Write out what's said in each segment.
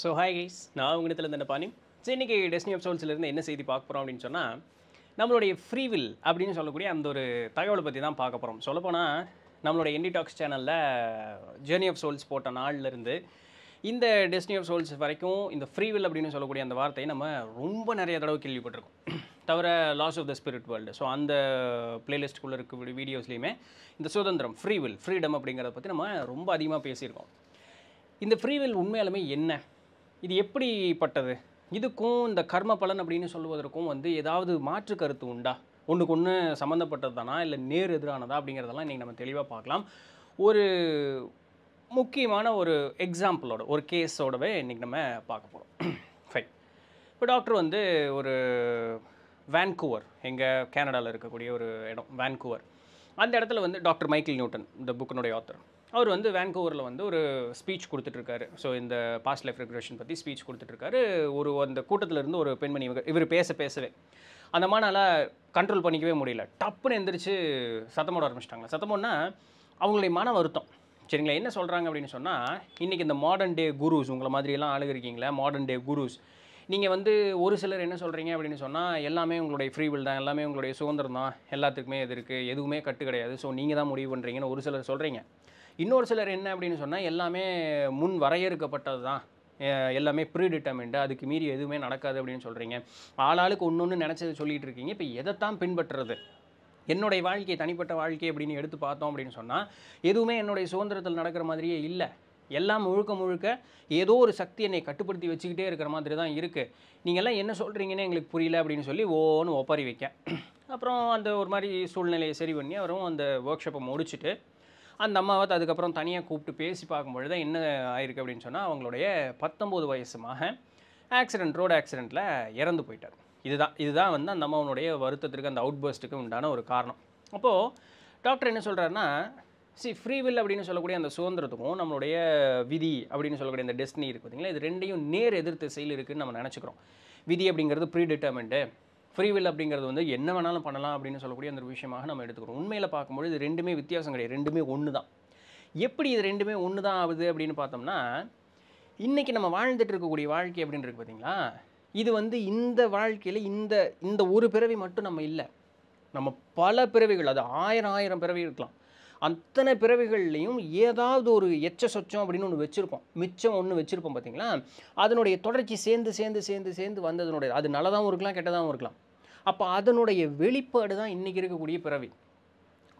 So hi guys நான் உங்களிடத்துல இந்த பாணி ஸோ இன்றைக்கி டெஸ்னி ஆஃப் சோல்ஸ்லேருந்து என்ன செய்தி பார்க்க போகிறோம் அப்படின்னு சொன்னால் நம்மளுடைய ஃப்ரீவில் அப்படின்னு சொல்லக்கூடிய அந்த ஒரு தகவலை பற்றி தான் பார்க்க போகிறோம் சொல்லப்போனால் நம்மளுடைய என்டி டாக்ஸ் சேனலில் ஜேர்னி ஆஃப் சோல்ஸ் போட்ட நாள்லேருந்து இந்த டெஸ்னி ஆஃப் சோல்ஸ் வரைக்கும் இந்த ஃப்ரீவில் அப்படின்னு சொல்லக்கூடிய அந்த வார்த்தையை நம்ம ரொம்ப நிறைய தடவை கேள்விப்பட்டிருக்கோம். தவிர laws of the spirit world so அந்த பிளேலிஸ்ட்டுக்குள்ளே இருக்க வீடியோஸ்லையுமே இந்த சுதந்திரம் ஃப்ரீ வில் ஃப்ரீடம் அப்படிங்கிறத பற்றி நம்ம ரொம்ப அதிகமாக பேசியிருக்கோம். இந்த ஃப்ரீவில் உண்மையாலுமே என்ன? இது எப்படிப்பட்டது? இதுக்கும் இந்த கர்ம பலன் அப்படின்னு சொல்லுவதற்கும் வந்து ஏதாவது மாற்று கருத்து உண்டா? ஒன்றுக்கு ஒன்று சம்மந்தப்பட்டது தானா இல்லை நேர் எதிரானதா? அப்படிங்கிறதெல்லாம் இன்றைக்கி நம்ம தெளிவாக பார்க்கலாம். ஒரு முக்கியமான ஒரு எக்ஸாம்பிளோட ஒரு கேஸோடவே இன்றைக்கி நம்ம பார்க்க போகிறோம் ஃபைன் இப்போ டாக்டர் வந்து ஒரு வேன்கூவர் எங்கள் கேனடாவில் இருக்கக்கூடிய ஒரு இடம் வேன்கூவர் அந்த இடத்துல வந்து டாக்டர் மைக்கேல் நியூட்டன் இந்த புக்கினுடைய ஆத்தர் அவர் வந்து வேன்கூவரில் வந்து ஒரு ஸ்பீச் கொடுத்துட்ருக்காரு. ஸோ இந்த பாஸ்ட் லைஃப் ரெகுலேஷன் பற்றி ஸ்பீச் கொடுத்துட்ருக்காரு. ஒரு அந்த கூட்டத்தில் இருந்து ஒரு பெண்மணி இவர் பேச பேசவே. அந்த மானால கண்ட்ரோல் பண்ணிக்கவே முடியல. டப்புன்னு எந்திரிச்சு சத்தம் போட ஆரம்பிச்சிட்டாங்க. சத்தம் அவங்களுடைய மன வருத்தம். சரிங்களா? என்ன சொல்கிறாங்க அப்படின்னு சொன்னால் இன்றைக்கி இந்த மாடர்ன் டே குருஸ் உங்களை மாதிரியெல்லாம் ஆளுங்க இருக்கீங்களா மாடர்ன் டே குருஸ் நீங்கள் வந்து ஒரு சிலர் என்ன சொல்கிறீங்க அப்படின்னு சொன்னால் எல்லாமே உங்களுடைய ஃப்ரீ வில் தான். எல்லாமே உங்களுடைய சுதந்திரம் தான். எல்லாத்துக்குமே இது இருக்குது எதுவுமே கட்டு கிடையாது. ஸோ நீங்கள் தான் முடிவு பண்ணுறீங்கன்னு ஒரு சிலர் சொல்கிறீங்க இன்னொரு சிலர் என்ன அப்படின்னு சொன்னால் எல்லாமே முன் வரையறுக்கப்பட்டது தான். எல்லாமே ப்ரீடிட்டர்மெண்ட்டு அதுக்கு மீறி எதுவுமே நடக்காது அப்படின்னு சொல்கிறீங்க ஆளாளுக்கு ஒன்று ஒன்று நினச்சதை சொல்லிகிட்டு இருக்கீங்க. இப்போ எதைத்தான் பின்பற்றுறது? என்னுடைய வாழ்க்கை தனிப்பட்ட வாழ்க்கை அப்படின்னு எடுத்து பார்த்தோம் அப்படின்னு சொன்னால் எதுவுமே என்னுடைய சுதந்திரத்தில் நடக்கிற மாதிரியே இல்லை. எல்லாம் முழுக்க முழுக்க ஏதோ ஒரு சக்தி என்னை கட்டுப்படுத்தி வச்சுக்கிட்டே இருக்கிற மாதிரி தான் இருக்குது நீங்கள்லாம் என்ன சொல்கிறீங்கன்னு எங்களுக்கு புரியல அப்படின்னு சொல்லி ஓன்னு ஒப்பாரி வைக்க. அப்புறம் அந்த ஒரு மாதிரி சூழ்நிலையை சரி பண்ணி அவரும் அந்த ஒர்க் ஷாப்பை முடிச்சுட்டு அந்த அம்மாவை அதுக்கப்புறம் தனியாக கூப்பிட்டு பேசி பார்க்கும்பொழுது தான் என்ன ஆயிருக்கு அப்படின்னு சொன்னால் அவங்களுடைய பத்தொம்போது வயசு மகன் ஆக்சிடென்ட் ரோடு ஆக்சிடெண்ட்டில் இறந்து போயிட்டார். இதுதான் இதுதான் வந்து அந்த அம்மாவனுடைய வருத்தத்திற்கு அந்த அவுட் பர்ஸ்ட்டுக்கு உண்டான ஒரு காரணம். அப்போது டாக்டர் என்ன சொல்கிறாருன்னா சி ஃப்ரீ வில் அப்படின்னு சொல்லக்கூடிய அந்த சுதந்திரத்துக்கும் நம்மளுடைய விதி அப்படின்னு சொல்லக்கூடிய அந்த டெஸ்டினி இருக்குது பார்த்தீங்களா இது ரெண்டையும் நேர் எதிர் திசையில் இருக்குதுன்னு நம்ம நினச்சிக்கிறோம். விதி அப்படிங்கிறது ப்ரீ டிட்டர்மெண்ட்டு ஃப்ரீ வில் அப்படிங்கிறது வந்து என்ன வேணாலும் பண்ணலாம் அப்படின்னு சொல்லக்கூடிய அந்த ஒரு விஷயமாக நம்ம எடுத்துக்கிறோம். உண்மையில் பார்க்கும்போது இது ரெண்டுமே வித்தியாசம் கிடையாது. ரெண்டுமே ஒன்று தான் எப்படி இது ரெண்டுமே ஒன்று தான் ஆகுது அப்படின்னு பார்த்தோம்னா இன்றைக்கி நம்ம வாழ்ந்துட்டு இருக்கக்கூடிய வாழ்க்கை அப்படின்னு இருக்கு பார்த்தீங்களா இது வந்து இந்த வாழ்க்கையில் இந்த இந்த ஒரு பிறவி மட்டும் நம்ம இல்லை. நம்ம பல பிறவிகள் அது ஆயிரம் ஆயிரம் பிறவி இருக்கலாம். அத்தனை பிறவிகள்லையும் ஏதாவது ஒரு எச்ச சொச்சம் அப்படின்னு ஒன்று வச்சுருப்போம். மிச்சம் ஒன்று வச்சுருப்போம் பார்த்தீங்களா அதனுடைய தொடர்ச்சி சேர்ந்து சேர்ந்து சேர்ந்து சேர்ந்து வந்ததுனுடைய அது நல்லதாகவும் இருக்கலாம் கெட்டதாகவும் இருக்கலாம். அப்போ அதனுடைய வெளிப்பாடு தான் இன்றைக்கி இருக்கக்கூடிய பிறவி.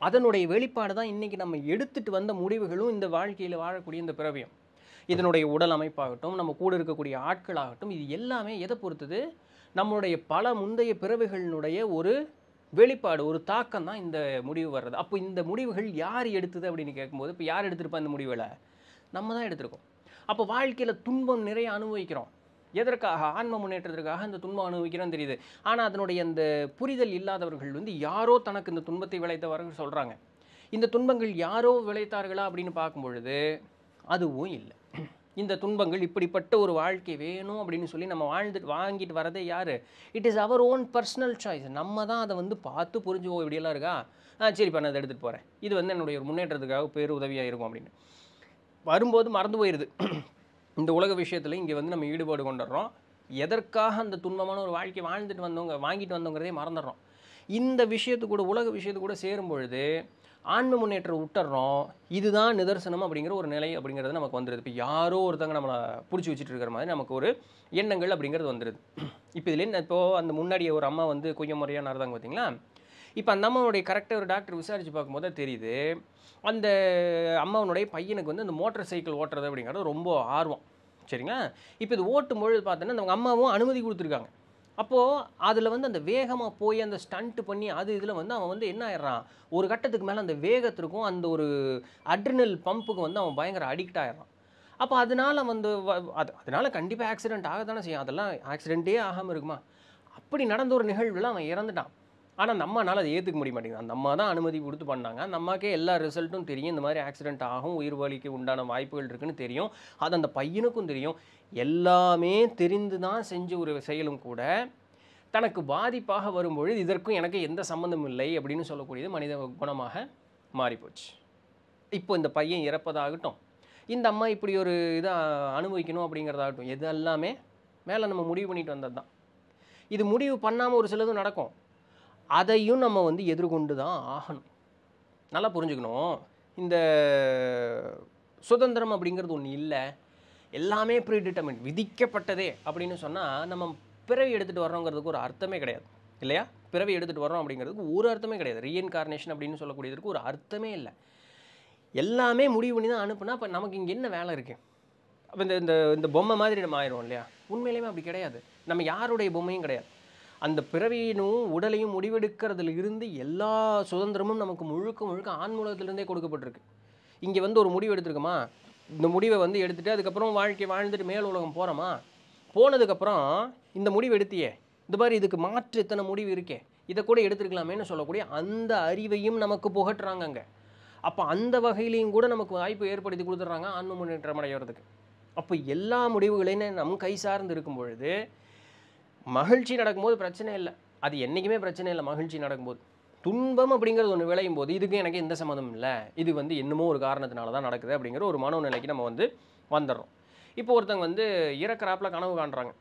அதனுடைய வெளிப்பாடு தான் இன்றைக்கி நம்ம எடுத்துகிட்டு வந்த முடிவுகளும் இந்த வாழ்க்கையில் வாழக்கூடிய இந்த பிறவியும். இதனுடைய உடல் அமைப்பாகட்டும் நம்ம கூட இருக்கக்கூடிய ஆட்களாகட்டும் இது எல்லாமே எதை பொறுத்தது? நம்மளுடைய பல முந்தைய பிறவிகளினுடைய ஒரு வெளிப்பாடு ஒரு தாக்கம் தான் இந்த முடிவு வர்றது. அப்போ இந்த முடிவுகள் யார் எடுத்தது அப்படின்னு கேட்கும்போது இப்போ யார் எடுத்திருப்பா இந்த முடிவுகளை நம்ம தான் எடுத்திருக்கோம். அப்போ வாழ்க்கையில் துன்பம் நிறைய அனுபவிக்கிறோம். எதற்காக? ஆன்ம முன்னேற்றத்திற்காக இந்த துன்பம் அனுபவிக்கிறோம் தெரியுது. ஆனால் அதனுடைய அந்த புரிதல் இல்லாதவர்கள் வந்து யாரோ தனக்கு இந்த துன்பத்தை விளைத்தவர்கள் சொல்கிறாங்க இந்த துன்பங்கள் யாரோ விளைத்தார்களா அப்படின்னு பார்க்கும் பொழுது அதுவும் இல்லை. இந்த துன்பங்கள் இப்படிப்பட்ட ஒரு வாழ்க்கை வேணும் அப்படின்னு சொல்லி நம்ம வாழ்ந்துட்டு வாங்கிட்டு வரதே யார்? It is our own personal choice நம்ம தான் அதை வந்து பார்த்து புரிஞ்சுக்கோ இப்படியெல்லாம் இருக்கா? ஆ சரிப்பா நான் அதை எடுத்துகிட்டு போகிறேன் இது வந்து என்னுடைய ஒரு முன்னேற்றத்துக்காக பேர் உதவியாக இருக்கும் அப்படின்னு. வரும்போது மறந்து போயிடுது இந்த உலக விஷயத்தில் இங்கே வந்து நம்ம ஈடுபாடு கொண்டுடுறோம். எதற்காக அந்த துன்பமான ஒரு வாழ்க்கை வாழ்ந்துட்டு வந்தவங்க வாங்கிட்டு வந்தவங்கிறதே மறந்துடுறோம். இந்த விஷயத்து கூட உலக விஷயத்து கூட சேரும் பொழுது ஆன்ம முன்னேற்றம் விட்டுறோம் இதுதான் நிதர்சனம் அப்படிங்கிற ஒரு நிலை அப்படிங்கிறது நமக்கு வந்துடுது இப்போ யாரோ ஒருத்தங்க நம்மளை பிடிச்சி வச்சுட்டு இருக்கிற மாதிரி நமக்கு ஒரு எண்ணங்கள் அப்படிங்கிறது வந்துடுது இப்போ இதில் என்ன இப்போது அந்த முன்னாடியே ஒரு அம்மா வந்து கொஞ்ச முறையாக நடந்தாங்க பார்த்தீங்களா இப்போ அந்த அம்மாவுடைய கரெக்டாக ஒரு டாக்டர் விசாரித்து பார்க்கும்போது தெரியுது அந்த அம்மாவனுடைய பையனுக்கு வந்து அந்த மோட்டார் சைக்கிள் ஓட்டுறது அப்படிங்கிறது ரொம்ப ஆர்வம். சரிங்களா? இப்போ இது ஓட்டும் பொழுது பார்த்தோன்னா அந்த அம்மாவும் அனுமதி கொடுத்துருக்காங்க. அப்போது அதில் வந்து அந்த வேகமாக போய் அந்த ஸ்டண்ட்டு பண்ணி அது இதில் வந்து அவன் வந்து என்ன ஆயிடுறான்? ஒரு கட்டத்துக்கு மேலே அந்த வேகத்திற்கும் அந்த ஒரு அட்ரினல் பம்புக்கு வந்து அவன் பயங்கர அடிக்ட் ஆயிடுறான். அப்போ அதனால வந்து அது அதனால் கண்டிப்பாக ஆக்சிடென்ட் ஆக தானே செய்யும். அதெல்லாம் ஆக்சிடென்ட்டே ஆகாமல் இருக்குமா? அப்படி நடந்த ஒரு நிகழ்வில் அவன் இறந்துட்டான். ஆனால் நம்மனால் அதை ஏற்றுக்க முடிய மாட்டேங்குது. அந்த அம்மா தான் அனுமதி கொடுத்து பண்ணாங்க. அந்த அம்மாக்கே எல்லா ரிசல்ட்டும் தெரியும். இந்த மாதிரி ஆக்சிடென்ட் ஆகும் உயிர் வலிக்கு உண்டான வாய்ப்புகள் இருக்குன்னு தெரியும். அது அந்த பையனுக்கும் தெரியும். எல்லாமே தெரிந்து தான் செஞ்ச ஒரு செயலும் கூட தனக்கு பாதிப்பாக வரும்பொழுது இதற்கும் எனக்கு எந்த சம்மந்தம் இல்லை அப்படின்னு சொல்லக்கூடியது மனித குணமாக மாறிப்போச்சு. இப்போ இந்த பையன் இறப்பதாகட்டும் இந்த அம்மா இப்படி ஒரு இதை அனுபவிக்கணும் அப்படிங்கிறதாகட்டும் எது எல்லாமே மேலே நம்ம முடிவு பண்ணிட்டு வந்தது தான் இது முடிவு பண்ணாமல் ஒரு சிலதும் நடக்கும். அதையும் நம்ம வந்து எதிர்கொண்டு தான் ஆகணும். நல்லா புரிஞ்சுக்கணும். இந்த சுதந்திரம் அப்படிங்கிறது ஒன்று இல்லை. எல்லாமே ப்ரீடிட்டர்மெண்ட் விதிக்கப்பட்டதே அப்படின்னு சொன்னால் நம்ம பிறவி எடுத்துகிட்டு வரோங்கிறதுக்கு ஒரு அர்த்தமே கிடையாது. இல்லையா? பிறவி எடுத்துகிட்டு வரோம் அப்படிங்கிறதுக்கு ஒரு அர்த்தமே கிடையாது. ரீஎன்கார்னேஷன் அப்படின்னு சொல்லக்கூடியதுக்கு ஒரு அர்த்தமே இல்லை. எல்லாமே முடிவு பண்ணி தான் அனுப்புனா அப்போ நமக்கு இங்கே என்ன வேலை இருக்குது அப்போ இந்த இந்த இந்த பொம்மை மாதிரி நம்ம ஆயிரும் இல்லையா? உண்மையிலேயுமே அப்படி கிடையாது. நம்ம யாருடைய பொம்மையும் கிடையாது. அந்த பிறவியினும் உடலையும் முடிவெடுக்கிறதுல இருந்து எல்லா சுதந்திரமும் நமக்கு முழுக்க முழுக்க ஆன்மூலத்திலிருந்தே கொடுக்கப்பட்டிருக்கு. இங்கே வந்து ஒரு முடிவு எடுத்திருக்கோமா? இந்த முடிவை வந்து எடுத்துகிட்டு அதுக்கப்புறம் வாழ்க்கை வாழ்ந்துட்டு மேல் உலகம் போகிறோமா போனதுக்கப்புறம் இந்த முடிவு எடுத்தியே. இந்த மாதிரி இதுக்கு மாற்று இத்தனை முடிவு இருக்கே. இதை கூட எடுத்துருக்கலாமேன்னு சொல்லக்கூடிய அந்த அறிவையும் நமக்கு புகட்டுறாங்க அங்கே. அப்போ அந்த வகையிலையும் கூட நமக்கு வாய்ப்பு ஏற்படுத்தி கொடுத்துட்றாங்க ஆன்ம முன்னேற்றம் அடைகிறதுக்கு அப்போ எல்லா முடிவுகளையும் நம் கை சார்ந்து இருக்கும் பொழுது மகிழ்ச்சி நடக்கும்போது பிரச்சனை இல்லை. அது என்றைக்குமே பிரச்சனை இல்லை மகிழ்ச்சி நடக்கும்போது. துன்பம் அப்படிங்கிறது ஒன்று விளையும் போது இதுக்கு எனக்கு எந்த சம்மந்தம் இல்லை. இது வந்து என்னமோ ஒரு காரணத்தினால தான் நடக்குது அப்படிங்கிற ஒரு மனோநிலைக்கு நம்ம வந்து வந்துடுறோம். இப்போ ஒருத்தங்க வந்து இறக்கிறாப்பில் கனவு காண்றாங்க.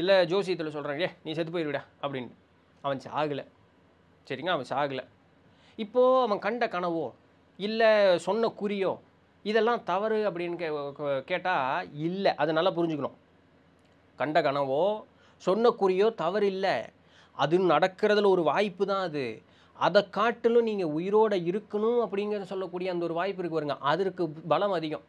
இல்லை ஜோசியத்தில் சொல்கிறாங்க ஏ நீ செத்து போயிடுவிடா அப்படின்னு. அவன் சாகலை. சரிங்க அவன் சாகலை. இப்போது அவன் கண்ட கனவோ இல்லை சொன்ன குறியோ இதெல்லாம் தவறு அப்படின்னு கே கேட்டால் இல்லை. அதை நல்லா புரிஞ்சுக்கணும். கண்ட கனவோ சொன்ன குறியோ தவறு இல்லை அது நடக்கிறதுல ஒரு வாய்ப்பு தான் அது. அதை காட்டிலும் நீங்கள் உயிரோட இருக்கணும் அப்படிங்கிற சொல்லக்கூடிய அந்த ஒரு வாய்ப்பு இருக்குது பாருங்க. அதற்கு பலம் அதிகம்.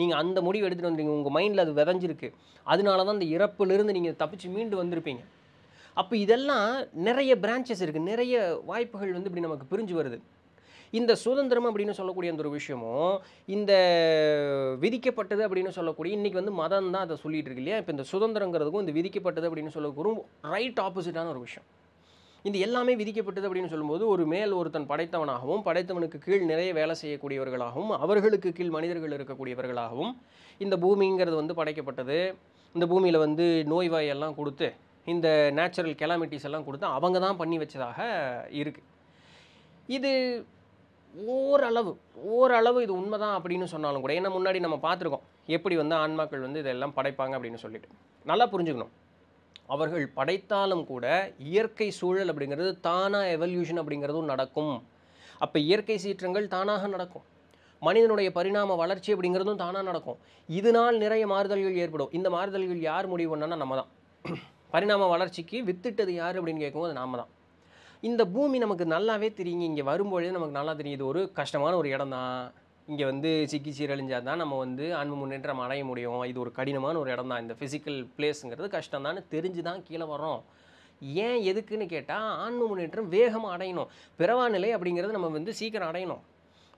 நீங்கள் அந்த முடிவு எடுத்துகிட்டு வந்துருங்க உங்கள் மைண்டில் அது விதைஞ்சிருக்கு. அதனால தான் அந்த இறப்புலேருந்து நீங்கள் தப்பிச்சு மீண்டு வந்திருப்பீங்க. அப்போ இதெல்லாம் நிறைய பிரான்ச்சஸ் இருக்குது நிறைய வாய்ப்புகள் வந்து இப்படி நமக்கு பிரிஞ்சு வருது. இந்த சுதந்திரம் அப்படின்னு சொல்லக்கூடிய அந்த ஒரு விஷயமும் இந்த விதிக்கப்பட்டது அப்படின்னு சொல்லக்கூடிய இன்றைக்கி வந்து மதம் தான் அதை சொல்லிட்டு இருக்கு இல்லையா? இப்போ இந்த சுதந்திரங்கிறதுக்கும் இந்த விதிக்கப்பட்டது அப்படின்னு சொல்லக்கூடிய ரைட் ஆப்போசிட்டான ஒரு விஷயம். இந்த எல்லாமே விதிக்கப்பட்டது அப்படின்னு சொல்லும்போது ஒரு மேல் ஒருத்தன் படைத்தவனாகவும் படைத்தவனுக்கு கீழ் நிறைய வேலை செய்யக்கூடியவர்களாகவும் அவர்களுக்கு கீழ் மனிதர்கள் இருக்கக்கூடியவர்களாகவும் இந்த பூமிங்கிறது வந்து படைக்கப்பட்டது. இந்த பூமியில் வந்து நோய்வாய் எல்லாம் கொடுத்து இந்த நேச்சுரல் கெலாமிட்டிஸ் எல்லாம் கொடுத்து அவங்க தான் பண்ணி வச்சதாக இருக்குது இது ஓரளவு ஓரளவு இது உண்மைதான் அப்படின்னு சொன்னாலும் கூட ஏன்னா முன்னாடி நம்ம பார்த்துருக்கோம் எப்படி வந்து ஆன்மாக்கள் வந்து இதெல்லாம் படைப்பாங்க அப்படின்னு சொல்லிட்டு. நல்லா புரிஞ்சுக்கணும். அவர்கள் படைத்தாலும் கூட இயற்கை சூழல் அப்படிங்கிறது தானாக எவல்யூஷன் அப்படிங்கிறதும் நடக்கும். அப்போ இயற்கை சீற்றங்கள் தானாக நடக்கும். மனிதனுடைய பரிணாம வளர்ச்சி அப்படிங்கிறதும் தானாக நடக்கும். இதனால் நிறைய மாறுதல்கள் ஏற்படும். இந்த மாறுதல்கள் யார் முடிவு பண்ணால் நம்ம தான் பரிணாம வளர்ச்சிக்கு வித்திட்டது யார் அப்படின்னு கேட்கும்போது நாம தான் இந்த பூமி நமக்கு நல்லாவே தெரியுங்க. இங்கே வரும்பொழுது நமக்கு நல்லா தெரியும். இது ஒரு கஷ்டமான ஒரு இடம் தான் இங்கே வந்து சிக்கி சீரழிஞ்சால் தான் நம்ம வந்து அன்பு முன்னேற்றம் அடைய முடியும். இது ஒரு கடினமான ஒரு இடம் தான் இந்த ஃபிசிக்கல் பிளேஸுங்கிறது கஷ்டம்தான் தெரிஞ்சு தான் கீழே வரோம் ஏன் எதுக்குன்னு கேட்டால் ஆன்ம முன்னேற்றம் வேகமாக அடையணும். பிறவா நிலை அப்படிங்கிறது நம்ம வந்து சீக்கிரம் அடையணும்.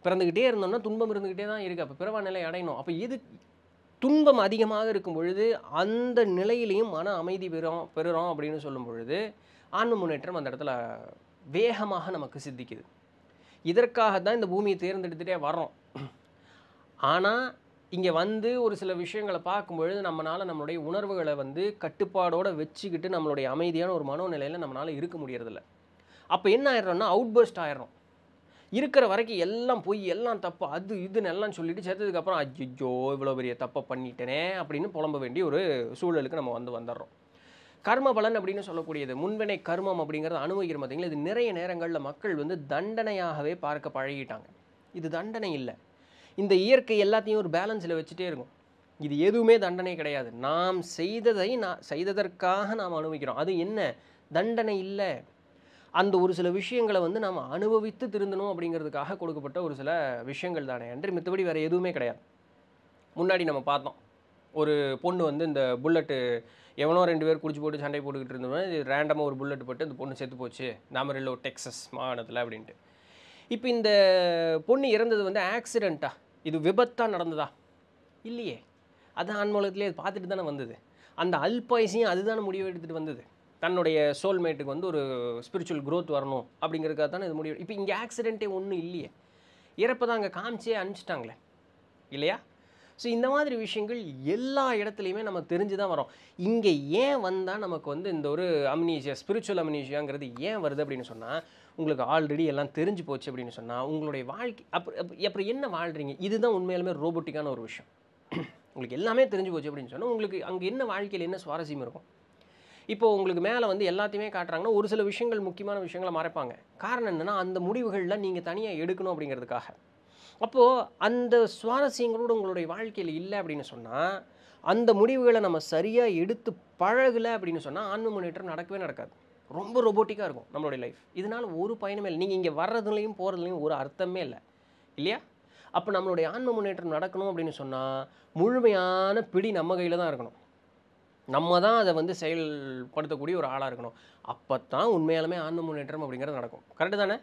பிறந்துக்கிட்டே இருந்தோம்னா துன்பம் இருந்துக்கிட்டே தான் இருக்குது அப்போ பிறவா நிலை அடையணும். அப்போ எது துன்பம் அதிகமாக இருக்கும் பொழுது அந்த நிலையிலையும் மன அமைதி பெறும் பெறுறோம் அப்படின்னு சொல்லும் பொழுது ஆன்ம முன்னேற்றம் அந்த இடத்துல வேகமாக நமக்கு சித்திக்குது. இதற்காக தான் இந்த பூமியை தேர்ந்தெடுத்துட்டே வர்றோம். ஆனால் இங்கே வந்து ஒரு சில விஷயங்களை பார்க்கும்பொழுது நம்மளால் நம்மளுடைய உணர்வுகளை வந்து கட்டுப்பாடோடு வச்சுக்கிட்டு நம்மளுடைய அமைதியான ஒரு மனோநிலையில் நம்மளால் இருக்க முடியறதில்ல. அப்போ என்ன ஆயிடுறோம்னா அவுட் பர்ஸ்ட் ஆயிடுறோம். இருக்கிற வரைக்கும் எல்லாம் போய் எல்லாம் தப்பு அது இதுன்னு எல்லாம் சொல்லிட்டு சேர்த்ததுக்கப்புறம் ஐயோ இவ்வளோ பெரிய தப்பை பண்ணிட்டேனே அப்படின்னு புலம்ப வேண்டிய ஒரு சூழலுக்கு நம்ம வந்து வந்துடுறோம். கர்ம பலன் அப்படின்னு சொல்லக்கூடியது. முன்வினை கர்மம் அப்படிங்கிறத அனுபவிக்கிற பார்த்தீங்களா இது நிறைய நேரங்களில் மக்கள் வந்து தண்டனையாகவே பார்க்க பழகிட்டாங்க. இது தண்டனை இல்லை. இந்த இயற்கை எல்லாத்தையும் ஒரு பேலன்ஸில் வச்சுட்டே இருக்கும். இது எதுவுமே தண்டனை கிடையாது. நாம் செய்ததை நான் செய்ததற்காக நாம் அனுபவிக்கிறோம். அது என்ன? தண்டனை இல்லை. அந்த ஒரு சில விஷயங்களை வந்து நாம் அனுபவித்து திருந்தணும் அப்படிங்கிறதுக்காக கொடுக்கப்பட்ட ஒரு சில விஷயங்கள் தானே. அன்று மித்தபடி வேறு எதுவுமே கிடையாது. முன்னாடி நம்ம பார்த்தோம். ஒரு பொண்ணு வந்து இந்த புல்லட்டு எவனோ ரெண்டு பேர் குடிச்சு போட்டு சண்டை போட்டுக்கிட்டு இருந்தவன் இது ரேண்டமாக ஒரு புல்லட் பட்டு அந்த பொண்ணு செத்து போச்சு. நாமரில்லோ டெக்ஸஸ் மாகாணத்தில் அப்படின்ட்டு. இப்போ இந்த பொண்ணு இறந்தது வந்து ஆக்சிடெண்ட்டா இது விபத்தாக நடந்ததா? இல்லையே. அது ஆன்மூலத்திலே பார்த்துட்டு தானே வந்தது. அந்த அல்பாய்ஸையும் அதுதானே முடிவு எடுத்துகிட்டு வந்தது. தன்னுடைய சோல்மேட்டுக்கு வந்து ஒரு ஸ்பிரிச்சுவல் க்ரோத் வரணும் அப்படிங்கிறதுக்காக தானே இது முடிவு இப்போ இங்கே ஆக்சிடெண்ட்டே ஒன்றும் இல்லையே. இறப்பை தான் அங்கே காமிச்சே அனுப்பிச்சிட்டாங்களே. இல்லையா? ஸோ இந்த மாதிரி விஷயங்கள் எல்லா இடத்துலையுமே நம்ம தெரிஞ்சு தான் வரோம். இங்கே ஏன் வந்தால் நமக்கு வந்து இந்த ஒரு அம்னீஷியா ஸ்பிரிச்சுவல் அம்னீஷியாங்கிறது ஏன் வருது அப்படின்னு சொன்னால் உங்களுக்கு ஆல்ரெடி எல்லாம் தெரிஞ்சு போச்சு அப்படின்னு சொன்னால் உங்களுடைய வாழ்க்கை அப்புறம் அப்புறம் என்ன வாழ்கிறீங்க இதுதான் உண்மையிலுமே ரோபோட்டிக்கான ஒரு விஷயம். உங்களுக்கு எல்லாமே தெரிஞ்சு போச்சு அப்படின்னு சொன்னால் உங்களுக்கு அங்கே என்ன வாழ்க்கையில் என்ன சுவாரஸ்யம் இருக்கும்? இப்போது உங்களுக்கு மேலே வந்து எல்லாத்தையுமே காட்டுறாங்கன்னா ஒரு சில விஷயங்கள் முக்கியமான விஷயங்களை மறைப்பாங்க. காரணம் என்னென்னா அந்த முடிவுகளில் நீங்கள் தனியாக எடுக்கணும் அப்படிங்கிறதுக்காக. அப்போது அந்த சுவாரஸ்யங்களோட உங்களுடைய வாழ்க்கையில் இல்லை அப்படின்னு சொன்னால் அந்த முடிவுகளை நம்ம சரியாக எடுத்து பழகலை அப்படின்னு சொன்னால் ஆன்ம முன்னேற்றம் நடக்கவே நடக்காது. ரொம்ப ரொபோட்டிக்காக இருக்கும் நம்மளுடைய லைஃப் இதனால் ஒரு பயனுமே இல்லை. நீங்கள் இங்கே வர்றதுலையும் போகிறதுலையும் ஒரு அர்த்தமே இல்லை. இல்லையா? அப்போ நம்மளுடைய ஆன்ம முன்னேற்றம் நடக்கணும் அப்படின்னு சொன்னால் முழுமையான பிடி நம்ம கையில் தான் இருக்கணும். நம்ம தான் அதை வந்து செயல்படுத்தக்கூடிய ஒரு ஆளாக இருக்கணும். அப்போ தான் உண்மையாலுமே ஆன்ம முன்னேற்றம் அப்படிங்கிறது நடக்கும். கரெக்டு தானே?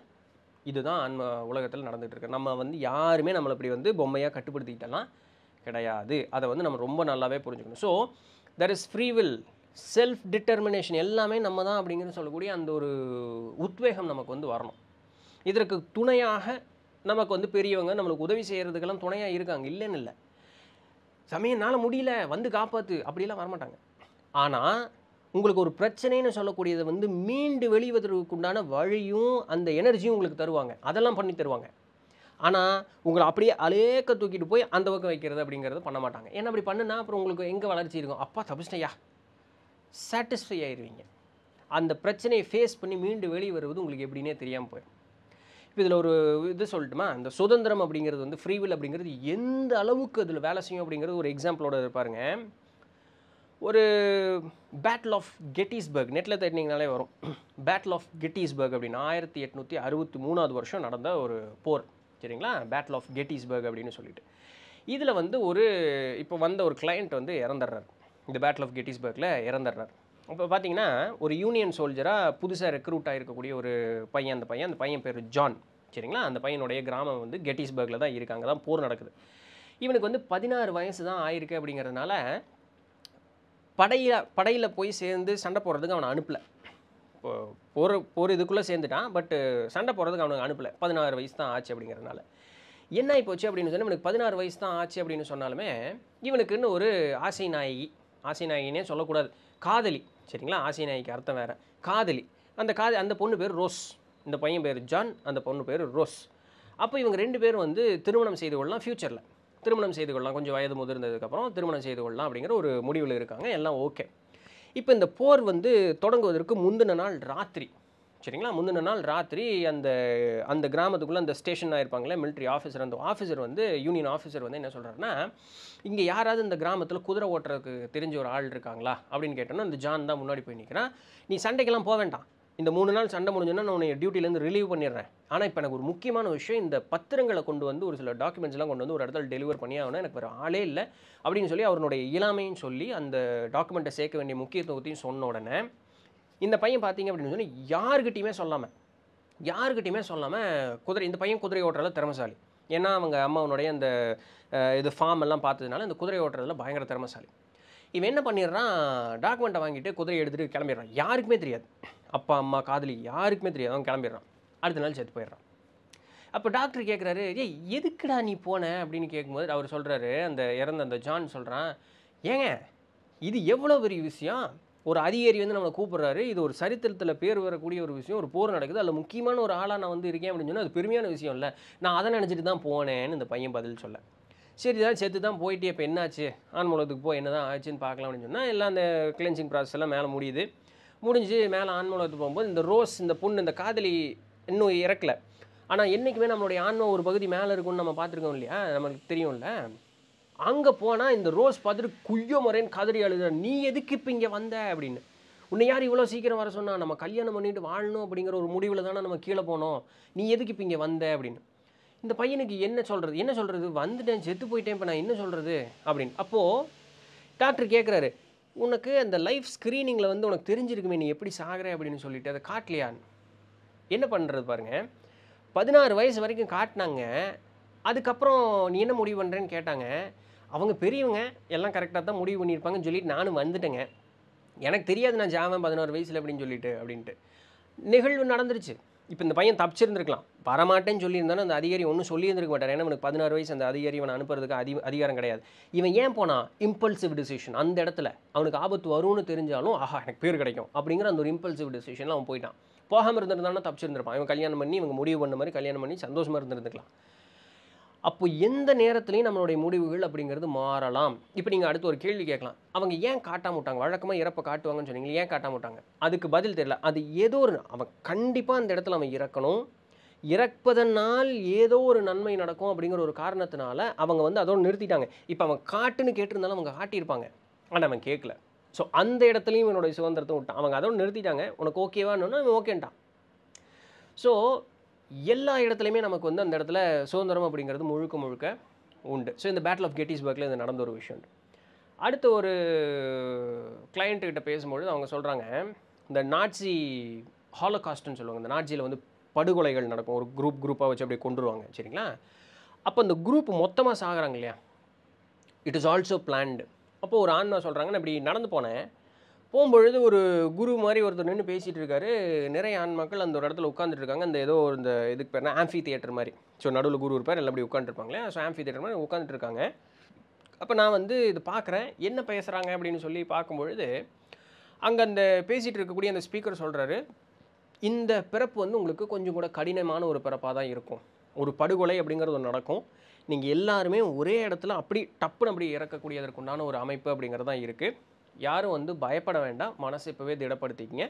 இதுதான் நம்ம உலகத்தில் நடந்துகிட்டு இருக்கு. நம்ம வந்து யாருமே நம்மளை இப்படி வந்து பொம்மையாக கட்டுப்படுத்திக்கிட்டலாம் கிடையாது. அதை வந்து நம்ம ரொம்ப நல்லாவே புரிஞ்சுக்கணும். So there is free will self determination எல்லாமே நம்ம தான் அப்படிங்கிறது சொல்லக்கூடிய அந்த ஒரு உத்வேகம் நமக்கு வந்து வரணும். இதற்கு துணையாக நமக்கு வந்து பெரியவங்க நம்மளுக்கு உதவி செய்கிறதுக்கெல்லாம் துணையாக இருக்காங்க. இல்லைன்னு இல்லை. சமயம்னால் முடியல வந்து காப்பாற்று அப்படிலாம் வரமாட்டாங்க. ஆனால் உங்களுக்கு ஒரு பிரச்சனைன்னு சொல்லக்கூடியதை வந்து மீண்டு வெளிவதற்குண்டான வழியும் அந்த எனர்ஜியும் உங்களுக்கு தருவாங்க. அதெல்லாம் பண்ணி தருவாங்க. ஆனால் உங்களை அப்படியே அலேக்க தூக்கிட்டு போய் அந்த பக்கம் வைக்கிறது அப்படிங்கிறது பண்ண மாட்டாங்க. ஏன்னா அப்படி பண்ணுனா அப்புறம் உங்களுக்கு எங்கே வளர்ச்சி இருக்கும்? அப்பா தப்பிச்சிட்டையா சாட்டிஸ்ஃபை ஆயிடுவீங்க அந்த பிரச்சனையை ஃபேஸ் பண்ணி மீண்டு வெளியே வருவது உங்களுக்கு எப்படின்னே தெரியாமல் போயிடும். இப்போ இதில் ஒரு இது சொல்லட்டுமா? அந்த சுதந்திரம் அப்படிங்கிறது வந்து ஃப்ரீவில் அப்படிங்கிறது எந்த அளவுக்கு அதில் வேலை செய்யும் அப்படிங்கிறது ஒரு எக்ஸாம்பிளோட இருப்பாருங்க ஒரு பேட்டில் ஆஃப் கெட்டிஸ்பர்க் நெட்டில் தேடினீங்கனாலே வரும். பேட்டில் ஆஃப் கெட்டிஸ்பர்க் அப்படின்னு ஆயிரத்தி எட்நூற்றி அறுபத்தி மூணாவது வருஷம் நடந்த ஒரு போர். சரிங்களா? பேட்டில் ஆஃப் கெட்டிஸ்பர்க் அப்படின்னு சொல்லிட்டு. இதில் வந்து ஒரு இப்போ வந்த ஒரு கிளையண்ட் வந்து இறந்துடுறாரு. இந்த பேட்டில் ஆஃப் கெட்டிஸ்பர்க்கில் இறந்துடுறாரு. இப்போ பார்த்தீங்கன்னா ஒரு யூனியன் சோல்ஜராக புதுசாக ரெக்ரூட் ஆகிருக்கக்கூடிய ஒரு பையன் அந்த பையன் அந்த பையன் பேர் ஜான் சரிங்களா? அந்த பையனுடைய கிராமம் வந்து கெட்டிஸ்பர்கில் தான் இருக்காங்க தான் போர் நடக்குது. இவனுக்கு வந்து பதினாறு வயசு தான் ஆயிருக்கு அப்படிங்கிறதுனால படையில் படையில் போய் சேர்ந்து சண்டை போடுறதுக்கு அவனை அனுப்பலை. இப்போ போர் போர் இதுக்குள்ளே சேர்ந்துட்டான் பட்டு சண்டை போடுறதுக்கு அவனுக்கு அனுப்பலை. பதினாறு வயசு தான் ஆச்சு அப்படிங்கிறதுனால. என்ன ஆகி போச்சு அப்படின்னு சொன்னால் இவனுக்கு பதினாறு வயசு தான் ஆச்சு அப்படின்னு சொன்னாலுமே இவனுக்குன்னு ஒரு ஆசை நாயகி ஆசை நாயகினே சொல்லக்கூடாது. காதலி சரிங்களா? ஆசை நாயகிக்கு அர்த்தம் வேறு. காதலி. அந்த காது அந்த பொண்ணு பேர் ரோஸ். இந்த பையன் பேர் ஜான் அந்த பொண்ணு பேர் ரோஸ். அப்போ இவங்க ரெண்டு பேரும் வந்து திருமணம் செய்து கொள்ளலாம் ஃப்யூச்சரில் திருமணம் செய்து கொள்ளலாம். கொஞ்சம் வயது முதிர்ந்ததுக்கப்புறம் திருமணம் செய்து கொள்ளலாம் அப்படிங்கிற ஒரு முடிவில் இருக்காங்க. எல்லாம் ஓகே. இப்போ இந்த போர் வந்து தொடங்குவதற்கு முந்தின நாள் ராத்திரி. சரிங்களா? முந்தின நாள் ராத்திரி அந்த அந்த கிராமத்துக்குள்ளே அந்த ஸ்டேஷன் ஆகிருப்பாங்களே மிலிட்ரி ஆஃபீஸர் அந்த ஆஃபீஸர் வந்து யூனியன் ஆஃபீஸர் வந்து என்ன சொல்கிறாருன்னா இங்கே யாராவது இந்த கிராமத்தில் குதிரை ஓட்டுறதுக்கு தெரிஞ்ச ஒரு ஆள் இருக்காங்களா அப்படின்னு கேட்டோன்னா அந்த ஜான் தான் முன்னாடி போய் நிற்கிறான் நீ சண்டைக்கெல்லாம் போக வேண்டாம். இந்த மூணு நாள் சண்டை முடிஞ்சோன்னா நான் உன்னை டியூட்டிலேருந்து ரிலீவ் பண்ணிடுறேன். ஆனால் இப்போ எனக்கு ஒரு முக்கியமான விஷயம் இந்த பத்திரங்களை கொண்டு வந்து ஒரு சில டாக்குமெண்ட்ஸ்லாம் கொண்டு வந்து ஒரு இடத்துல டெலிவர் பண்ணி ஆகணும். எனக்கு வேறு ஆளே இல்லை. அப்படின்னு சொல்லி அவருடைய இயலாமையும் சொல்லி அந்த டாக்குமெண்ட்டை சேர்க்க வேண்டிய முக்கியத்துவத்தையும் சொன்ன உடனே இந்த பையன் பார்த்தீங்க அப்படின்னு சொல்லி யாருக்கிட்டையுமே சொல்லாமல் யாருக்கிட்டையுமே சொல்லாமல் குதிரை இந்த பையன் குதிரை ஓட்டுறதுல திறமசாலி. ஏன்னா அவங்க அம்மாவனுடைய அந்த இது ஃபார்ம் எல்லாம் பார்த்ததுனால இந்த குதிரை ஓட்டுறதுல பயங்கர திறமசாலி. இவன் என்ன பண்ணிடுறான்? டாக்குமெண்ட்டை வாங்கிட்டு குதிரையை எடுத்துகிட்டு கிளம்பிடுறான். யாருக்குமே தெரியாது. அப்பா அம்மா காதலி யாருக்குமே தெரியாது. அவன் கிளம்பிடுறான். அடுத்த நாள் செத்து போயிடுறான். அப்போ டாக்டர் கேட்குறாரு ஏய் எதுக்குடா நீ போன? அப்படின்னு கேட்கும்போது அவர் சொல்கிறாரு அந்த இறந்த அந்த ஜான் சொல்கிறான் ஏங்க இது எவ்வளோ பெரிய விஷயம்? ஒரு அதிகாரி வந்து நம்மளை கூப்பிட்றாரு. இது ஒரு சரித்திரத்தில் பேர் வரக்கூடிய ஒரு விஷயம். ஒரு போர் நடக்குது. அதில் முக்கியமான ஒரு ஆளாக நான் வந்து இருக்கேன் அப்படின்னு சொன்னால் அது பெருமையான விஷயம் இல்லை. நான் அதை நினச்சிட்டு தான் போனேன்னு இந்த பையன் பதில் சொல்ல. சரி தான் சேர்த்து தான் போயிட்டு இப்போ என்னாச்சு? ஆன்மூலத்துக்கு போய் என்ன தான் ஆச்சுன்னு பார்க்கலாம் அப்படின்னு சொன்னால் எல்லாம் அந்த கிளென்சிங் ப்ராசஸ் எல்லாம் மேலே முடியுது. முடிஞ்சு மேலே ஆன்மூலத்துக்கு போகும்போது இந்த ரோஸ் இந்த பொண்ணு இந்த காதலி இன்னும் இறக்கல. ஆனால் என்றைக்குமே நம்மளுடைய ஆன்மா ஒரு பகுதி மேலே இருக்கும்னு நம்ம பார்த்துருக்கோம் இல்லையா? நமக்கு தெரியும்ல. அங்கே போனால் இந்த ரோஸ் பார்த்துட்டு குய்யோ முறைன்னு கதறி அழுத நீ எதுக்கு இப்போ இங்கே வந்த? அப்படின்னு. உன்னை யார் இவ்வளோ சீக்கிரம் வர சொன்னால் நம்ம கல்யாணம் பண்ணிட்டு வாழணும் அப்படிங்கிற ஒரு முடிவில் தானே நம்ம கீழே போனோம். நீ எதுக்கு இப்போ இங்கே வந்த? அப்படின்னு. இந்த பையனுக்கு என்ன சொல்கிறது என்ன சொல்கிறது வந்துட்டேன் செத்து போயிட்டேன் இப்போ நான் என்ன சொல்கிறது அப்படின்னு. அப்போது டாக்டர் கேட்குறாரு உனக்கு அந்த லைஃப் ஸ்க்ரீனிங்கில் வந்து உனக்கு தெரிஞ்சிருக்குமே நீ எப்படி சாகிற? அப்படின்னு சொல்லிட்டு அதை காட்டலையான்னு. என்ன பண்ணுறது பாருங்கள் பதினாறு வயசு வரைக்கும் காட்டினாங்க. அதுக்கப்புறம் நீ என்ன முடிவு பண்ணுறேன்னு கேட்டாங்க. அவங்க பெரியவங்க எல்லாம் கரெக்டாக தான் முடிவு பண்ணியிருப்பாங்கன்னு சொல்லிட்டு நானும் வந்துட்டேங்க. எனக்கு தெரியாது நான் ஜாமன் பதினாறு வயசில் அப்படின்னு சொல்லிட்டு அப்படின்ட்டு. நிகழ்வு நடந்துருச்சு. இப்போ இந்த பையன் தப்பிச்சிருந்துருக்கலாம். வரமாட்டேன்னு சொல்லியிருந்தாலும் அந்த அதிகாரி ஒன்றும் சொல்லியிருந்திருக்க மாட்டார். ஏன்னா அவனுக்கு பதினாறு வயசு அந்த அதிகாரி இவனை அனுப்புறதுக்கு அதி அதிகாரம் கிடையாது. இவன் ஏன் போனான் இம்பல்சிவ் டிசிஷன் அந்த இடத்துல. அவனுக்கு ஆபத்து வரும்னு தெரிஞ்சாலும் ஆஹா எனக்கு பேர் கிடைக்கும். அப்படிங்கிற அந்த ஒரு இம்பல்சிவ் டிசிஷனில் அவன் போயிட்டான். போகாமல் இருந்திருந்தானா தப்பிச்சிருந்திருப்பான். இவன் கல்யாணம் பண்ணி இவங்க முடிவு பண்ண மாதிரி கல்யாணம் பண்ணி சந்தோஷமாக இருந்திருந்துக்கலாம். அப்போ எந்த நேரத்துலையும் நம்மளுடைய முடிவுகள் அப்படிங்கிறது மாறலாம். இப்போ நீங்கள் அடுத்து ஒரு கேள்வி கேட்கலாம். அவங்க ஏன் காட்டாம விட்டாங்க? வழக்கமாக இறப்பை காட்டுவாங்கன்னு சொன்னீங்க ஏன் காட்டாம விட்டாங்க? அதுக்கு பதில் தெரியல. அது ஏதோ ஒரு அவன் கண்டிப்பாக அந்த இடத்துல அவன் இறக்கணும். இறப்பதனால் ஏதோ ஒரு நன்மை நடக்கும் அப்படிங்கிற ஒரு காரணத்தினால அவங்க வந்து அதோடு நிறுத்திட்டாங்க. இப்போ அவன் காட்டுன்னு கேட்டிருந்தாலும் அவங்க காட்டியிருப்பாங்க. ஆனால் அவன் கேட்கல. ஸோ அந்த இடத்துலையும் இவனுடைய சுதந்திரத்தை விட்டான். அவங்க அதோடு நிறுத்திட்டாங்க. உனக்கு ஓகேவான்னு அவன் ஓகேன்ட்டான் ஸோ எல்லா இடத்துலையுமே நமக்கு வந்து அந்த இடத்துல சுதந்திரம் அப்படிங்கிறது முழுக்க முழுக்க உண்டு. ஸோ இந்த பேட்டில் ஆஃப் கெட்டிஸ்பர்க்கில் இது நடந்த ஒரு விஷயம் உண்டு. அடுத்து ஒரு கிளைண்ட்டுக்கிட்ட பேசும்பொழுது அவங்க சொல்கிறாங்க இந்த நாட்சி ஹாலோகாஸ்ட்னு சொல்லுவாங்க. இந்த நாட்சியில் வந்து படுகொலைகள் நடக்கும். ஒரு குரூப் குரூப்பாக வச்சு அப்படியே கொண்டுருவாங்க சரிங்களா? அப்போ இந்த குரூப் மொத்தமாக சாகுறாங்க இல்லையா? இட் இஸ் ஆல்சோ பிளான்டு அப்போது ஒரு ஆன்மா சொல்கிறாங்க நான் இப்படி நடந்து போனேன். போகும்பொழுது ஒரு குரு மாதிரி ஒருத்தர் நின்று பேசிகிட்டு இருக்காரு நிறைய ஆன்மாக்கள் அந்த ஒரு இடத்துல உட்காந்துட்டு இருக்காங்க அந்த ஏதோ ஒரு இந்த இதுக்கு பேர் ஆம்ஃபி தியேட்டர் மாதிரி. ஸோ நடுவில் குரு இருப்பார். எல்லாம் அப்படி உட்காந்துருப்பாங்களே ஸோ ஆம்ஃபி தியேட்டர் மாதிரி உட்காந்துட்டு இருக்காங்க அப்போ நான் வந்து இது பார்க்குறேன். என்ன பேசுகிறாங்க அப்படின்னு சொல்லி பார்க்கும்பொழுது அங்கே அந்த பேசிகிட்டு இருக்கக்கூடிய அந்த ஸ்பீக்கர் சொல்கிறாரு இந்த பிறப்பு வந்து உங்களுக்கு கொஞ்சம் கூட கடினமான ஒரு பிறப்பாக தான் இருக்கும். ஒரு படுகொலை அப்படிங்கிறது ஒன்று நடக்கும். நீங்கள் எல்லாருமே ஒரே இடத்துல அப்படி டப்புன்னு அப்படி இறக்கக்கூடியதற்குண்டான ஒரு அமைப்பு அப்படிங்கிறது தான் இருக்குது யாரும் வந்து பயப்பட வேண்டாம். மனசு இப்போவே திடப்படுத்திக்கிங்க.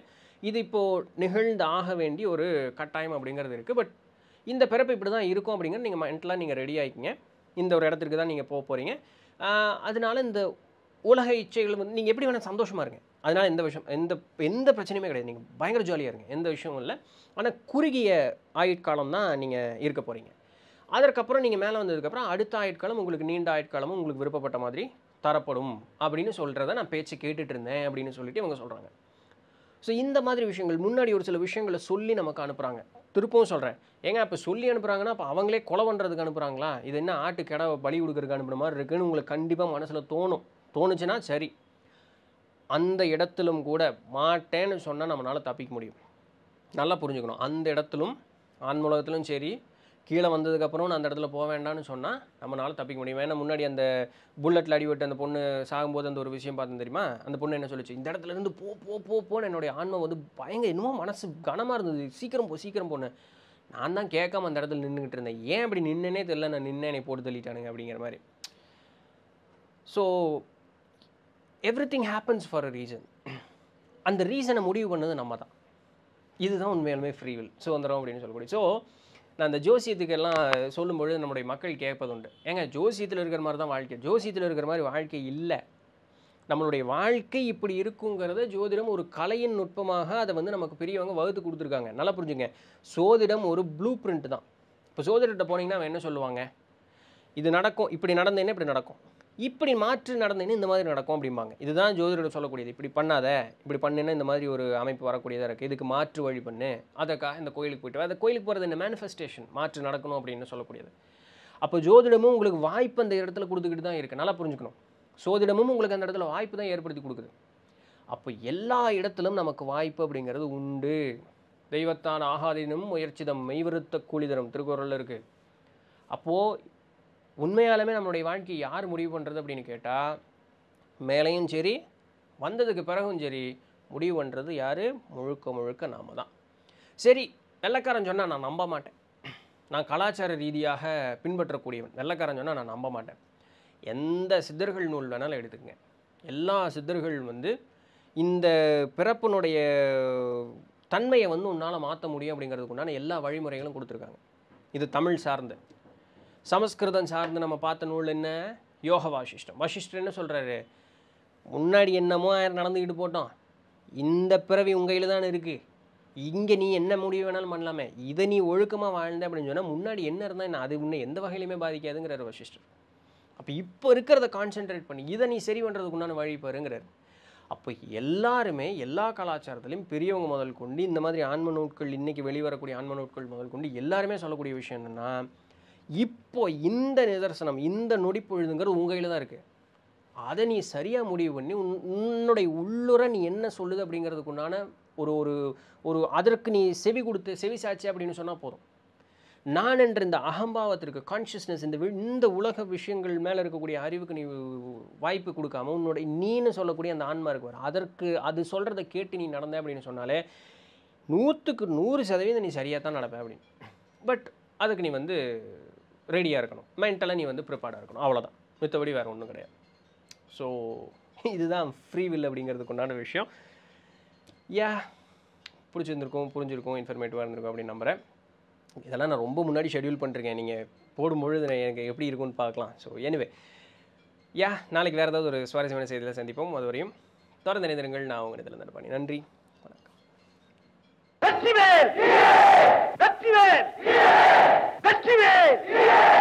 இது இப்போது நிகழ்ந்து ஆக வேண்டிய ஒரு கட்டாயம் அப்படிங்கிறது இருக்குது பட் இந்த பிறப்பு இப்படி தான் இருக்கும் அப்படிங்கிறது நீங்கள் மென்டலாக நீங்கள் ரெடி ஆகிக்கிங்க இந்த ஒரு இடத்துக்கு தான் நீங்கள் போக போகிறீங்க அதனால இந்த உலக இச்சைகள் வந்து நீங்கள் எப்படி வேணால் சந்தோஷமாக இருங்க. அதனால் எந்த விஷயம் எந்த எந்த பிரச்சனையுமே கிடையாது. நீங்கள் பயங்கர ஜாலியாக இருங்க. எந்த விஷயமும் இல்லை. ஆனால் குறுகிய ஆயுட்காலம் தான் நீங்கள் இருக்க போகிறீங்க அதற்கப்புறம் நீங்கள் மேலே வந்ததுக்கப்புறம் அடுத்த ஆயுட்காலம் உங்களுக்கு நீண்ட ஆயுட்காலமும் உங்களுக்கு விருப்பப்பட்ட மாதிரி தரப்படும் அப்படின்னு சொல்கிறத நான் பேச்சு கேட்டுட்டு இருந்தேன் அப்படின்னு சொல்லிட்டு இவங்க சொல்கிறாங்க ஸோ இந்த மாதிரி விஷயங்கள் முன்னாடி ஒரு சில விஷயங்களை சொல்லி நமக்கு அனுப்புகிறாங்க திருப்பவும் சொல்கிறேன் ஏங்க இப்போ சொல்லி அனுப்புகிறாங்கன்னா அப்போ அவங்களே கொலை பண்ணுறதுக்கு அனுப்புகிறாங்களா இது என்ன ஆட்டு கிட பலி கொடுக்கறதுக்கு அனுப்புகிற மாதிரி இருக்குன்னு உங்களுக்கு கண்டிப்பாக மனசில் தோணும். தோணுச்சுன்னா சரி. அந்த இடத்திலும் கூட மாட்டேன்னு சொன்னால் நம்மளால் தப்பிக்க முடியும். நல்லா புரிஞ்சுக்கணும். அந்த இடத்திலும் ஆன்மூலகத்திலும் சரி கீழே வந்ததுக்கப்புறம் நான் அந்த இடத்துல போக வேண்டாம்னு சொன்னால் நம்மளால் தப்பிக்க முடியும்? ஏன்னா முன்னாடி அந்த புல்லட்டில் அடிபட்டு அந்த பொண்ணு சாகும்போது அந்த ஒரு விஷயம் பார்த்தேன் தெரியுமா? அந்த பொண்ணு என்ன சொல்லுச்சு? இந்த இடத்துல இருந்து போ போ போ போன்னு என்னுடைய ஆன்மா வந்து பயங்கர இன்னமும் மனசு கனமாக இருந்தது. சீக்கிரம் போ சீக்கிரம் போனேன். நான் தான் கேட்காம அந்த இடத்துல நின்றுக்கிட்டு இருந்தேன். ஏன் அப்படி நின்னனே தெரில நான் நின்னே என்னை போட்டு தள்ளிட்டானுங்க அப்படிங்கிற மாதிரி. So everything happens for a reason அந்த ரீசனை முடிவு பண்ணது நம்ம தான். இதுதான் உண்மையாலுமே ஃப்ரீவில் சுதந்திரம் அப்படின்னு சொல்லக்கூடிய ஸோ நான் அந்த ஜோசியத்துக்கெல்லாம் சொல்லும்பொழுது நம்முடைய மக்கள் கேட்பது உண்டு ஏங்க ஜோசியத்தில் இருக்கிற மாதிரி தான் வாழ்க்கை. ஜோசியத்தில் இருக்கிற மாதிரி வாழ்க்கை இல்லை. நம்மளுடைய வாழ்க்கை இப்படி இருக்குங்கிறத ஜோதிடம் ஒரு கலையின் நுட்பமாக அதை வந்து நமக்கு பெரியவங்க வகுத்து கொடுத்துருக்காங்க. நல்லா புரிஞ்சுங்க. சோதிடம் ஒரு ப்ளூ பிரிண்ட் தான். இப்போ சோதிடர்கிட்ட போனீங்கன்னா அவன் என்ன சொல்லுவாங்க? இது நடக்கும். இப்படி நடந்தேன்னா இப்படி நடக்கும். இப்படி மாற்று நடந்தேன்னு இந்த மாதிரி நடக்கும் அப்படிம்பாங்க. இதுதான் ஜோதிடர் சொல்லக்கூடியது. இப்படி பண்ணாத இப்படி பண்ணுன்னா இந்த மாதிரி ஒரு அமைப்பு வரக்கூடியதாக இருக்குது இதுக்கு மாற்று வழி பண்ணு. அதற்காக இந்த கோயிலுக்கு போயிட்டு அந்த கோயிலுக்கு போகிறது இந்த மேனிஃபெஸ்டேஷன் மாற்று நடக்கணும் அப்படின்னு சொல்லக்கூடியது. அப்போ ஜோதிடமும் உங்களுக்கு வாய்ப்பு அந்த இடத்துல கொடுத்துக்கிட்டு தான் இருக்குது நல்லா புரிஞ்சுக்கணும். சோதிடமும் உங்களுக்கு அந்த இடத்துல வாய்ப்பு தான் ஏற்படுத்தி கொடுக்குது. அப்போ எல்லா இடத்திலும் நமக்கு வாய்ப்பு அப்படிங்கிறது உண்டு. தெய்வத்தான் ஆகாதீனும் முயற்சிதம் மெய்வருத்த கூலிதரம் திருக்குறளில் இருக்குது அப்போது உண்மையாலுமே நம்மளுடைய வாழ்க்கையை யார் முடிவு பண்ணுறது அப்படின்னு கேட்டால் மேலேயும் சரி வந்ததுக்கு பிறகும் சரி முடிவு பண்ணுறது யார்? முழுக்க முழுக்க நாம தான். சரி வெள்ளக்காரன் சொன்னால் நான் நம்ப மாட்டேன். நான் கலாச்சார ரீதியாக பின்பற்றக்கூடியவன். வெள்ளக்காரன் சொன்னால் நான் நம்ப மாட்டேன். எந்த சித்தர்கள் நூல் வேணாலும் எடுத்துக்கங்க. எல்லா சித்தர்கள் வந்து இந்த பிறப்பினுடைய தன்மையை வந்து உன்னால் மாற்ற முடியும் அப்படிங்கிறதுக்கு உண்டான எல்லா வழிமுறைகளும் கொடுத்துருக்காங்க. இது தமிழ் சார்ந்து சமஸ்கிருதம் சார்ந்து நம்ம பார்த்த நூல் என்ன? யோக வாசிஷ்டம். வசிஷ்டர் என்ன சொல்கிறாரு முன்னாடி என்னமோ நடந்துக்கிட்டு போட்டோம். இந்த பிறவி உங்கள் கையில் தான் இருக்குது இங்கே நீ என்ன முடிவு வேணாலும் பண்ணலாமே. இதை நீ ஒழுக்கமாக வாழ்ந்த அப்படின்னு சொன்னால் முன்னாடி என்ன இருந்தால் என்ன? அது உன்னை எந்த வகையிலுமே பாதிக்காதுங்கிறார் வசிஷ்டர். அப்போ இப்போ இருக்கிறத கான்சென்ட்ரேட் பண்ணி இதை நீ சரி பண்ணுறதுக்கு உண்டான வழி பாருங்கிறார். அப்போ எல்லாருமே எல்லா கலாச்சாரத்திலையும் பெரியவங்க முதல் கொண்டு இந்த மாதிரி ஆன்ம நூட்கள் இன்றைக்கி வெளிவரக்கூடிய ஆன்ம நூட்கள் முதல் கொண்டு எல்லாருமே சொல்லக்கூடிய விஷயம் என்னென்னா இப்போ இந்த நிதர்சனம் இந்த நொடிப்பொழுதுங்கிறது உங்கள் கையில் தான் இருக்குது அதை நீ சரியாக முடிவு பண்ணி உன் உன்னுடைய உள்ளுர நீ என்ன சொல்லுது அப்படிங்கிறதுக்குண்டான ஒரு ஒரு ஒரு அதற்கு நீ செவி கொடுத்து செவி சாட்சி அப்படின்னு சொன்னால் போதும். நான் என்ற இந்த அகம்பாவத்திற்கு கான்ஷியஸ்னஸ் இந்த வி- இந்த உலக விஷயங்கள் மேலே இருக்கக்கூடிய அறிவுக்கு நீ வாய்ப்பு கொடுக்காம உன்னோட நீன்னு சொல்லக்கூடிய அந்த ஆன்மா இருக்கு வரும் அதற்கு அது சொல்கிறத கேட்டு நீ நடந்த அப்படின்னு சொன்னாலே நூற்றுக்கு நூறு சதவீதம் நீ சரியாக தான் நடப்பேன் அப்படின்னு. பட் அதுக்கு நீ வந்து ரெடியாக இருக்கணும். மென்டலாக நீ வந்து ப்ரிப்பேர்டாக இருக்கணும். அவ்வளோதான் மித்தபடி வேறு ஒன்றும் கிடையாது. ஸோ இதுதான் ஃப்ரீ வில் அப்படிங்கிறதுக்கு உண்டான விஷயம். யா பிடிச்சிருந்துருக்கும் புரிஞ்சிருக்கும் இன்ஃபர்மேட்டிவாக இருந்திருக்கும் அப்படின்னு நம்புகிறேன் இதெல்லாம் நான் ரொம்ப முன்னாடி ஷெட்யூல் பண்ணிருக்கேன். நீங்கள் போடும்பொழுது எனக்கு எப்படி இருக்கும்னு பார்க்கலாம். ஸோ எனிவே யா நாளைக்கு வேறு ஏதாவது ஒரு சுவாரஸ்யமான செய்தியில் சந்திப்போம். அதுவரையும் தொடர்ந்து இணைந்திருங்கள். நான் உங்கள் இதில் பண்ணி நன்றி. வணக்கம். வெற்றிவேல்! வெற்றிவேல்! வெற்றிவேல்! Yeah.